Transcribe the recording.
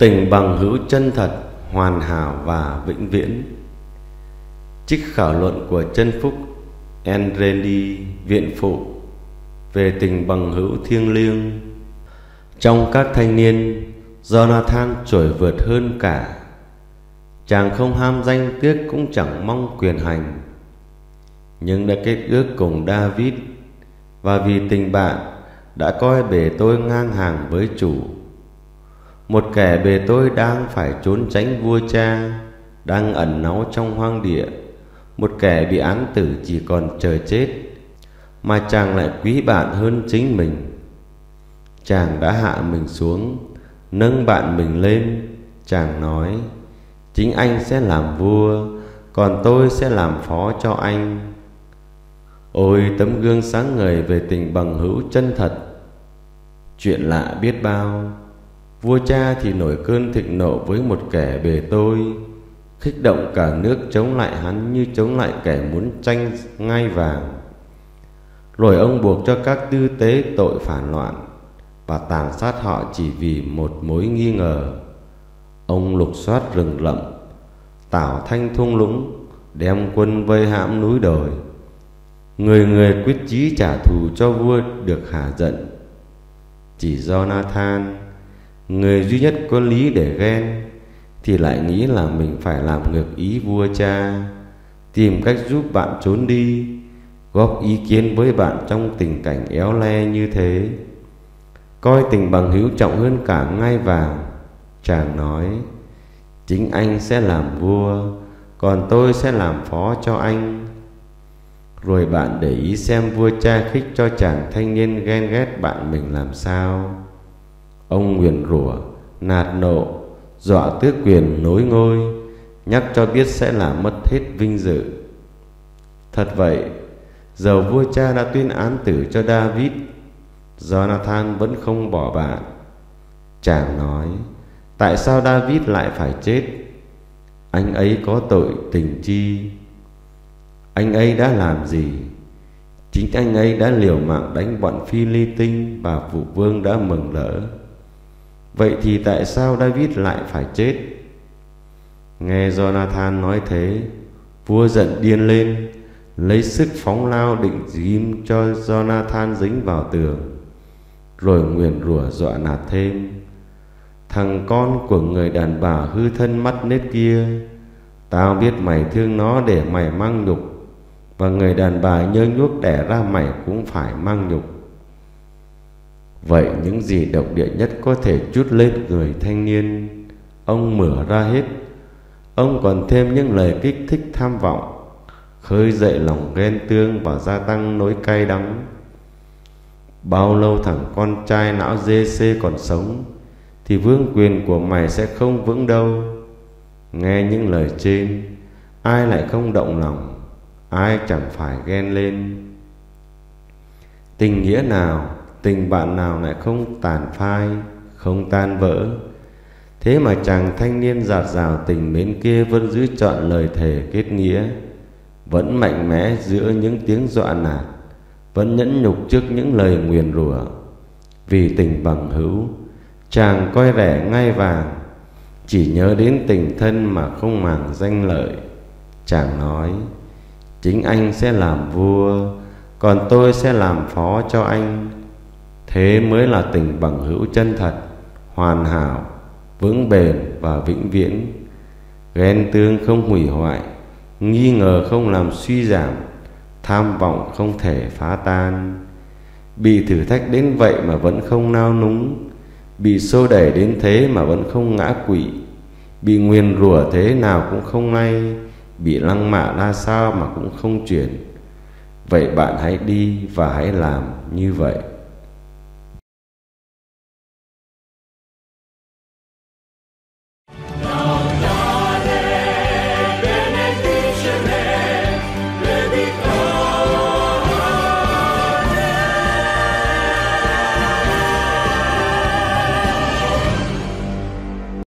tình bằng hữu chân thật, hoàn hảo và vĩnh viễn. Trích khảo luận của chân phúc Andrendi viện phụ, về tình bằng hữu thiêng liêng. Trong các thanh niên, Jonathan trổi vượt hơn cả. Chàng không ham danh tiếc cũng chẳng mong quyền hành. Nhưng đã kết ước cùng David, và vì tình bạn, đã coi bề tôi ngang hàng với chủ một kẻ bề tôi đang phải trốn tránh vua cha, đang ẩn náu trong hoang địa. Một kẻ bị án tử chỉ còn chờ chết, mà chàng lại quý bạn hơn chính mình. Chàng đã hạ mình xuống, nâng bạn mình lên. Chàng nói, chính anh sẽ làm vua, còn tôi sẽ làm phó cho anh. Ôi, tấm gương sáng ngời về tình bằng hữu chân thật. Chuyện lạ biết bao vua cha thì nổi cơn thịnh nộ với một kẻ bề tôi, khích động cả nước chống lại hắn như chống lại kẻ muốn tranh ngai vàng. Rồi ông buộc cho các tư tế tội phản loạn và tàn sát họ chỉ vì một mối nghi ngờ. Ông lục soát rừng rậm tảo thanh thung lũng, đem quân vây hãm núi đồi. Người người quyết chí trả thù cho vua được hạ giận. Chỉ do Nathan người duy nhất có lý để ghen thì lại nghĩ là mình phải làm ngược ý vua cha. Tìm cách giúp bạn trốn đi, góp ý kiến với bạn trong tình cảnh éo le như thế. Coi tình bằng hữu trọng hơn cả ngai vàng, chàng nói, chính anh sẽ làm vua, còn tôi sẽ làm phó cho anh. Rồi bạn để ý xem vua cha khích cho chàng thanh niên ghen ghét bạn mình làm sao ông nguyền rủa, nạt nộ, dọa tước quyền nối ngôi, nhắc cho biết sẽ làm mất hết vinh dự. Thật vậy dầu vua cha đã tuyên án tử cho david. Jonathan vẫn không bỏ bạn. Chàng nói, tại sao david lại phải chết? Anh ấy có tội tình chi? Anh ấy đã làm gì? Chính anh ấy đã liều mạng đánh bọn phi ly tinh và phụ vương đã mừng lỡ vậy thì tại sao david lại phải chết? Nghe jonathan nói thế, vua giận điên lên, lấy sức phóng lao định ghim cho jonathan dính vào tường, rồi nguyền rủa dọa nạt thêm. Thằng con của người đàn bà hư thân mắt nết kia, tao biết mày thương nó để mày mang nhục, và người đàn bà nhơ nhuốc đẻ ra mày cũng phải mang nhục vậy những gì độc địa nhất có thể chút lên người thanh niên? Ông mở ra hết. Ông còn thêm những lời kích thích tham vọng. Khơi dậy lòng ghen tương và gia tăng nỗi cay đắng. Bao lâu thằng con trai não dê xê còn sống, thì vương quyền của mày sẽ không vững đâu. Nghe những lời trên, ai lại không động lòng? Ai chẳng phải ghen lên? Tình nghĩa nào tình bạn nào lại không tàn phai, không tan vỡ? Thế mà chàng thanh niên giạt rào tình mến kia vẫn giữ chọn lời thề kết nghĩa, vẫn mạnh mẽ giữa những tiếng dọa nạt, vẫn nhẫn nhục trước những lời nguyền rủa. Vì tình bằng hữu, chàng coi rẻ ngay vàng, chỉ nhớ đến tình thân mà không màng danh lợi. Chàng nói, chính anh sẽ làm vua, còn tôi sẽ làm phó cho anh thế mới là tình bằng hữu chân thật, hoàn hảo, vững bền và vĩnh viễn. Ghen tương không hủy hoại, nghi ngờ không làm suy giảm, tham vọng không thể phá tan. Bị thử thách đến vậy mà vẫn không nao núng, bị xô đẩy đến thế mà vẫn không ngã quỵ. Bị nguyền rủa thế nào cũng không ngay bị lăng mạ ra sao mà cũng không chuyển. Vậy bạn hãy đi và hãy làm như vậy.